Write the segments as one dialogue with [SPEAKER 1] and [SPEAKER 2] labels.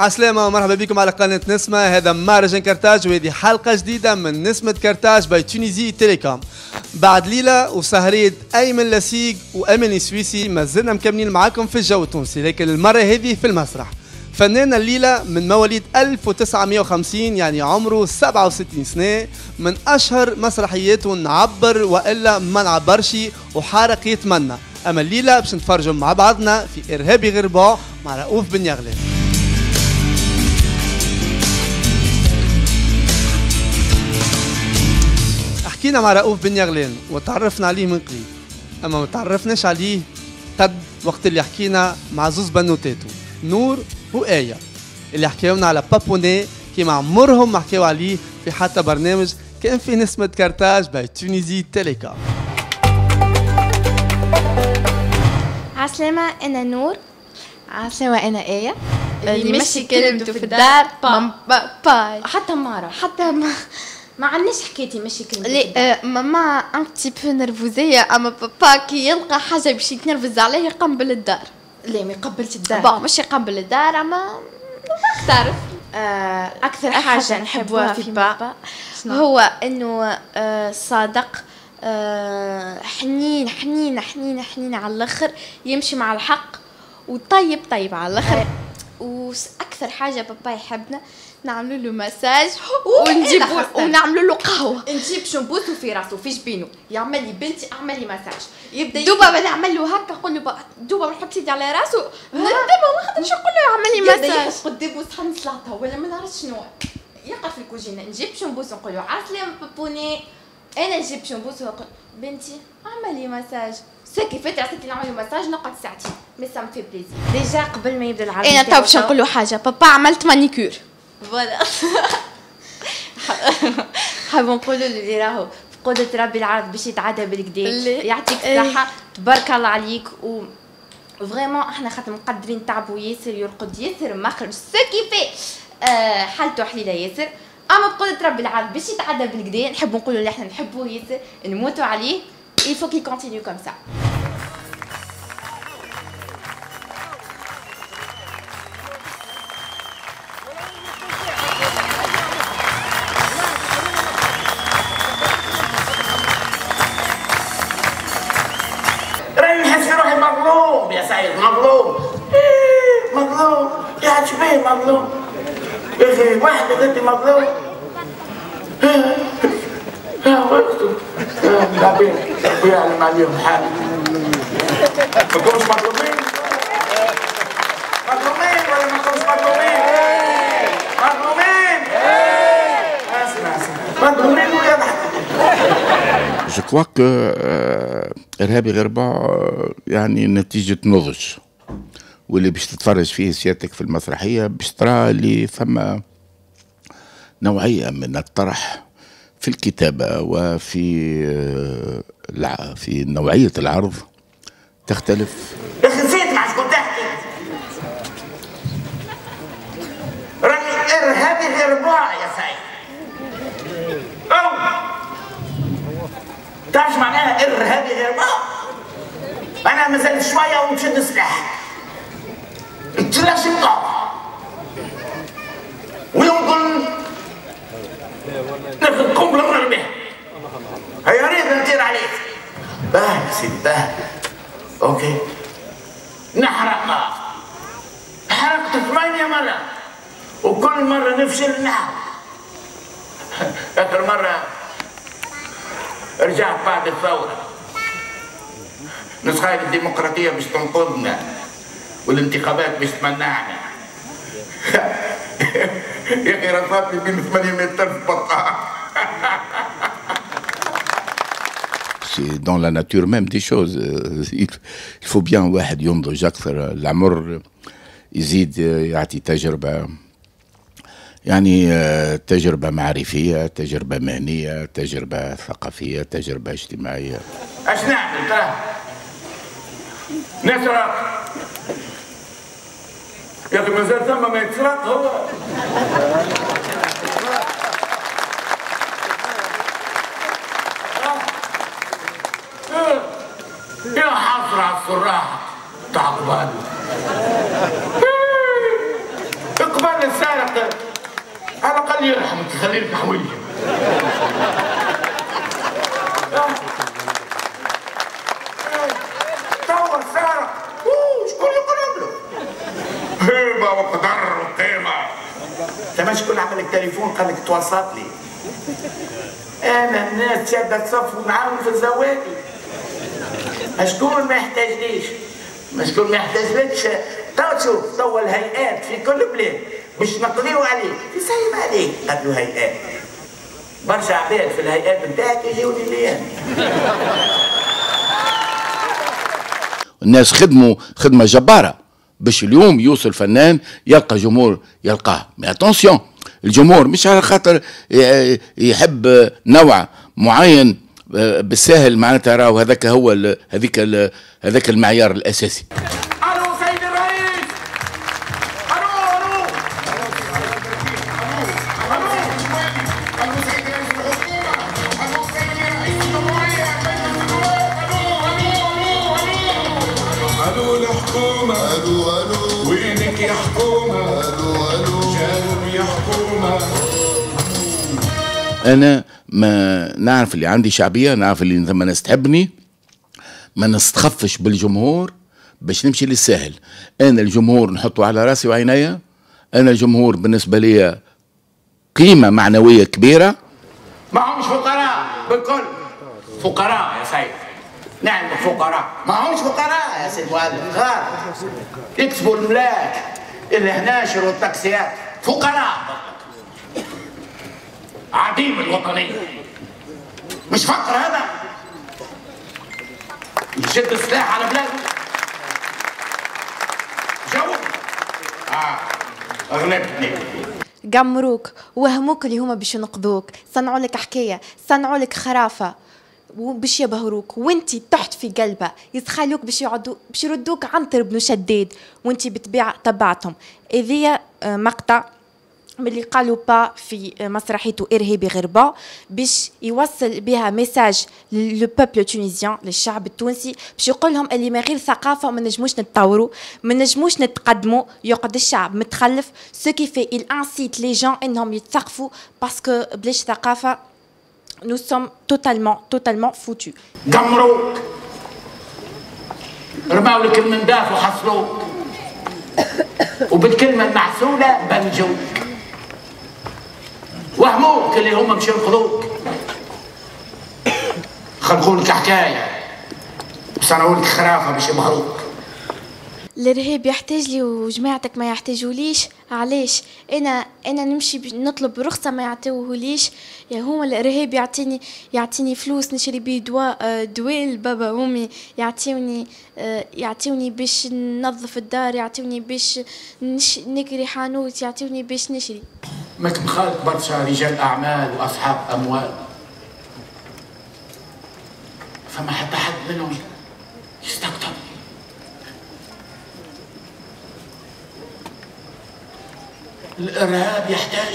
[SPEAKER 1] عسلامة ومرحبا بكم على قناة نسمة. هذا مهرجان كرتاج وهذه حلقة جديدة من نسمة كرتاج by Tunisie Telecom بعد ليلة وسهرية أيمن لاسيق وأمين سويسي ما زلنا مكملين معاكم في الجو التونسي. لكن المرة هذه في المسرح. فنان الليلة من مواليد 1950 يعني عمره 67 سنة من أشهر مسرحياته نعبر وإلا ما نعبرش وحارق يتمنى. أما الليلة باش نتفرجوا مع بعضنا في إرهابي غرباء مع رؤوف بن يغلان حكينا مع رؤوف بن يغلان وتعرفنا عليه من قريب. أما ما تعرفناش عليه قد وقت اللي حكينا مع زوز بنوتاتو نور وآية اللي حكيونا على بابوني كيما عمرهم ما حكيو عليه في حتى برنامج كان فيه نسمة كارتاج by Tunisie Telecom.
[SPEAKER 2] عسلامة أنا نور.
[SPEAKER 3] عسلامة أنا آية.
[SPEAKER 2] اللي مشي كلمته في الدار با
[SPEAKER 3] باي.
[SPEAKER 2] حتى مرة.
[SPEAKER 3] حتى ما
[SPEAKER 2] ما عندناش حكايتي في
[SPEAKER 3] لي
[SPEAKER 2] الدار
[SPEAKER 3] آه، ماما un petit peu nerveuse اما بابا كي يلقى حاجة باش يتنرفز عليه يقبل الدار.
[SPEAKER 2] لا ما قبلت الدار.
[SPEAKER 3] bon مش يقبل الدار أما تعرف
[SPEAKER 2] آه، أكثر حاجة نحبوها في بابا
[SPEAKER 3] هو إنه آه، صادق آه، حنين حنين حنين حنين على الآخر يمشي مع الحق وطيب طيب على الآخر. وأكثر حاجة بابا يحبنا نعملوا له مساج ونجيب
[SPEAKER 2] إلا خاصة.
[SPEAKER 3] ونعملوا له قهوة.
[SPEAKER 2] نجيب شنبوسو في راسه في جبينه. يعمل لي بنتي أعمل لي مساج يبدأ
[SPEAKER 3] دوبا ما نعمل له هكا نقول له بقى دوبا نحط ايدي على راسه. ندم ما نقدرش نقول له يعمل لي
[SPEAKER 2] يبدأ
[SPEAKER 3] مساج
[SPEAKER 2] يحط قدامه صحن سلطه ولا ما نعرفش شنو. يقعد في الكوجينة. نجيب شنبوسو نقول له عسلامة بابوني أنا نجيب شنبوسو ونقول بنتي اعمل لي مساج ساكي فترة ساكي نعمل له مساج نقعد ساعتين. mais ça fait plaisir déjà قبل ما يبدأ العرض
[SPEAKER 3] أنا تو باش نقول له حاجة؟ بابا عملت manucure
[SPEAKER 2] voilà حاب نقولوا اللي راهو في قدرة ربي العرض باش يتعدى بالكدا يعطيك
[SPEAKER 3] إيه.
[SPEAKER 2] الصحة. تبارك الله عليك. و vraiment إحنا خاطر مقدرين تعبوا ياسر يرقد ياسر مخرج ce qui fait آه حالته حليله ياسر. أما بقدرة ربي العرض باش يتعدى بالكدا نحب نقولوا اللي إحنا نحبوه ياسر نموتوا عليه. Il faut qu'il continue comme ça.
[SPEAKER 4] يا وقته بعدين ويعلم عليهم حالي ما كنتش مظلومين مظلومين ولا ما كنتش مظلومين مظلومين اسمع اسمع مظلومين ويضحك
[SPEAKER 5] جو كوا كو ارهابي غربة آه، يعني نتيجة نضج. واللي باش تتفرج فيه سيادتك في المسرحية باش ترى اللي ثم نوعية من الطرح. في الكتابة وفي آه، في نوعية العرض تختلف.
[SPEAKER 4] أخي نسيت مع شكون تحكي؟ راني ارهابي غرباء يا سعيد أو! تعرف معناها ارهابي غرباء أنا مازال شوية ونشد سلاح نتلاش الطاقه ويمكن ناخذ قنبله ونرمي بها هيا ريت نطير عليك. باه يا سيدي باه أوكي. نحرق حرقت ثمانية مرة؟ وكل مرة نفشل نعم آخر مرة رجعت بعد الثورة. نسخة الديمقراطية باش تنقذنا والانتخابات باش تمنعنا. يا أخي رفعت لي بين 800 ألف بطاقة.
[SPEAKER 5] C'est dans la nature même des choses. Euh, il il faut bien واحد ينضج أكثر. العمر يزيد يعطي تجربة. يعني آه، تجربة معرفية تجربة مهنية تجربة ثقافية تجربة اجتماعية.
[SPEAKER 4] أش نعمل؟ ترى نسرق. يا أخي مازال ثم ما يتسرق؟ هو. يا حسرة على السراح. تاع قبال قبال الله يرحمك خلي لك حويجه توا سارة شكون يقرب له؟ وقدر وقيمة انت شكون عمل لك تليفون قال لك توصل لي؟ أنا الناس شادة تصف ونعاون في الزواج. شكون ما يحتاجليش؟ شكون ما يحتاجلكش؟ تو شوف تو الهيئات في كل بلاد باش نقضيو عليك. يسلم عليك. قالوا هيئات. برشا عباد في الهيئات نتاعك يجيوني لي
[SPEAKER 5] الناس خدموا خدمة جبارة. باش اليوم يوصل فنان يلقى جمهور يلقاه. مي اتونسيون الجمهور مش على خاطر يحب نوع معين آه، بالساهل معناتها راهو هذاك هو هذيك هذاك المعيار الأساسي. أنا ما نعرف اللي عندي شعبية نعرف اللي ثم ناس تحبني ما نستخفش بالجمهور باش نمشي للساهل. أنا الجمهور نحطه على راسي وعينيا. أنا الجمهور بالنسبة لي قيمة معنوية كبيرة.
[SPEAKER 4] ما همش فقراء بالكل. فقراء يا سيد. نعم فقراء. ما همش فقراء يا سيد غار يكسبوا الملاك اللي هناشر والتاكسيات فقراء. عديم الوطنية مش فقر هذا. يشد السلاح على بلاده. جو آه. اغلبتني
[SPEAKER 3] قمروك وهموك اللي هما باش ينقذوك. صنعوا لك حكاية صنعوا لك خرافة. باش يبهروك وانت تحت في قلبه يتخيلوك باش يعدوا باش يردوك عنتر بن شداد وانت بتبيع تبعتهم اذية آه، مقطع ملي قالوا با في مسرحيته إرهابي غرباء باش يوصل بها message le peuple tunisien للشعب التونسي باش يقول لهم اللي من غير ثقافة ما نجموش نتطوروا ما نجموش نتقدموا يقعد الشعب متخلف. ce qui fait il incite les إنهم يتثقفوا parce que بلاش ثقافة nous sommes totalement totalement foutus.
[SPEAKER 4] قمروك رماو لك المنداف وحصلوك وبالكلمه المعسوله بنجوك وهموك اللي هم مش ينقذوك خلقوا لك حكايه صنعوا لك خرافه باش يبهروك
[SPEAKER 3] الإرهاب يحتاج لي وجماعتك ما يحتاجوليش علاش؟ أنا أنا نمشي نطلب رخصة ما يعطيوهوليش. يا هما الإرهاب يعطيني يعطيني فلوس نشري بيه دواء آه، دواء لبابا وامي يعطيوني آه، يعطيوني باش ننظف الدار يعطيوني باش. نكري حانوت يعطيوني باش نشري.
[SPEAKER 4] ماك مخالط برشا رجال أعمال وأصحاب أموال. فما حتى حد منهم الإرهاب يحتاج.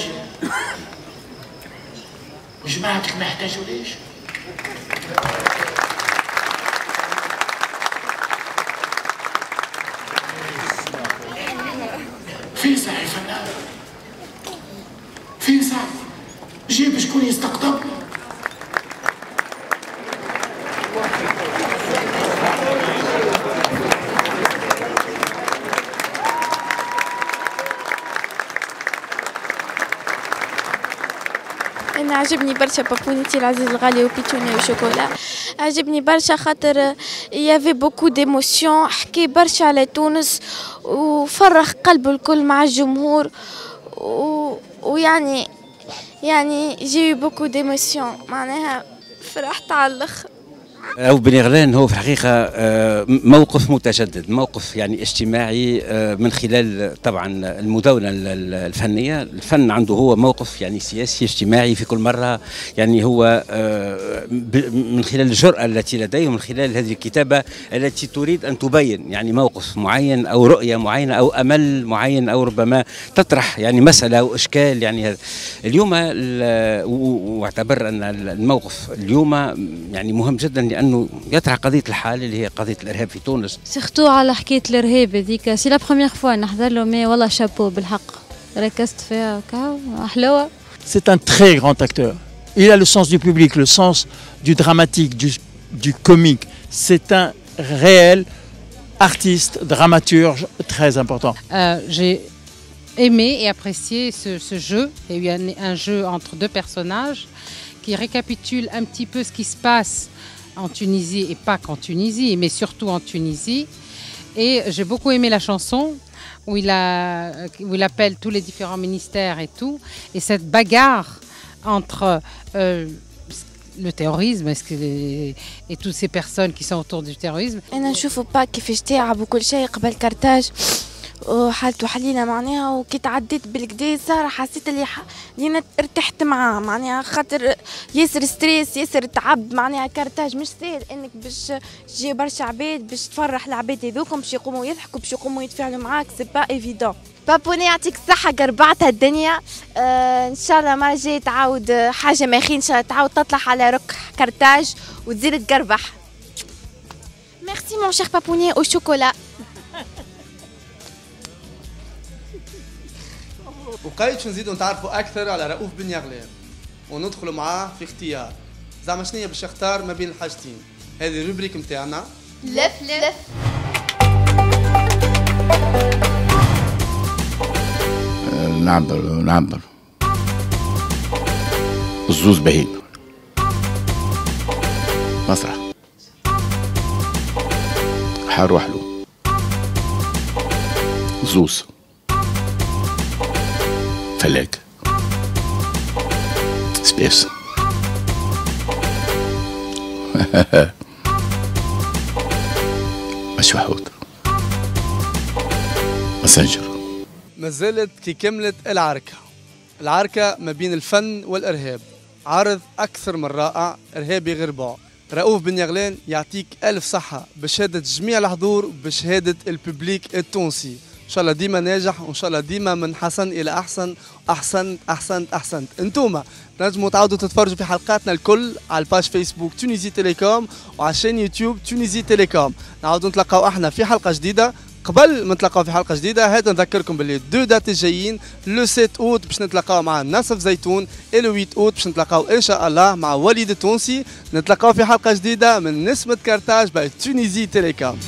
[SPEAKER 4] وجماعتك ما يحتاجوا ليش في سعي فنان. في سعي جيب شكون يستقطبني.
[SPEAKER 3] عجبني برشا بابونيتي العزيز الغالي وبيتوني au chocolat عجبني برشا خاطر il y avait beaucoup d'émotions حكي برشا على تونس وفرح قلبه الكل مع الجمهور و... ويعني يعني j'ai beaucoup d'émotions معناها فرحت على الآخر
[SPEAKER 6] أو بني غلان هو في الحقيقة آه، موقف متجدد موقف يعني اجتماعي آه، من خلال طبعا المدونة الفنية. الفن عنده هو موقف يعني سياسي اجتماعي في كل مرة. يعني هو آه، من خلال الجرأة التي لديه ومن خلال هذه الكتابة التي تريد أن تبين يعني موقف معين أو رؤية معينة أو أمل معين أو ربما تطرح يعني مسألة أو إشكال يعني هذا. اليوم واعتبر أن الموقف اليوم يعني مهم جدا لانه يطرح قضيه الحال اللي هي قضيه الارهاب في تونس
[SPEAKER 7] سيرتو على حكايه الارهاب هذيك سي لا بروميير فوا نحضر له مي والله شابو بالحق ركزت فيها كاو حلوه
[SPEAKER 8] c'est un très grand acteur. Il a le sens du public, le sens du dramatique, du, du comique. C'est un réel artiste, dramaturge très important.
[SPEAKER 9] Euh, J'ai aimé et apprécié ce, ce jeu. Il y a eu un, un, jeu entre deux personnages qui récapitule un petit peu ce qui se passe en Tunisie et pas qu'en Tunisie, mais surtout en Tunisie. Et j'ai beaucoup aimé la chanson où il, appelle tous les différents ministères et tout. Et cette bagarre entre euh, le terrorisme et toutes ces personnes qui sont autour du terrorisme.
[SPEAKER 2] وحالته حليله معناها وكي تعديت بالكدا صار حسيت اللي ح... لينا ارتحت معاه معناها خاطر ياسر stress ياسر تعب معناها كارتاج مش سهل إنك باش تجي برشا عباد باش تفرح العباد هذوكم باش يقوموا يضحكوا باش يقوموا يتفاعلوا معاك c'est pas évident بابوني يعطيك الصحة قربعتها الدنيا. آه إن شاء الله المرة الجاية تعاود حاجة ما ان شاء الله تعاود تطلع على رك كارتاج وتزيد تقربح. merci mon cher بابوني au chocolat
[SPEAKER 1] وقايد باش نزيدوا نتعرفوا أكثر على رؤوف بن يغلان وندخلوا معاه في اختيار. زعما شنو باش يختار ما بين الحاجتين؟ هذه الروبريك نتاعنا
[SPEAKER 3] لف لف.
[SPEAKER 5] نعبر نعبر. الزوز بهيم مسرح. حار وحلو زوز. فلاك سبيس. مش وحود مسنجر
[SPEAKER 1] ما زالت كي كملت العركة. العركة ما بين الفن والإرهاب. عرض أكثر من رائع إرهابي غير بعد رؤوف بن يغلان يعطيك ألف صحة بشهادة جميع الحضور بشهادة ال public التونسي. إن شاء الله ديما ناجح وإن شاء الله ديما من حسن إلى أحسن احسنت احسنت احسنت أنتوما تنجموا تعودوا تتفرجوا في حلقاتنا الكل على ال page Facebook Tunisie Telecom وعلى chaîne YouTube Tunisie Telecom. نعاودوا نتلاقاو إحنا في حلقة جديدة. قبل ما نتلاقاو في حلقة جديدة هات نذكركم باللي دو دات الجايين le 7 أوت باش نتلاقاو مع نصف زيتون و le 8 أوت باش نتلاقاو إن شاء الله مع وليد التونسي. نتلاقاو في حلقة جديدة من نسمة كارتاج by Tunisie Telecom.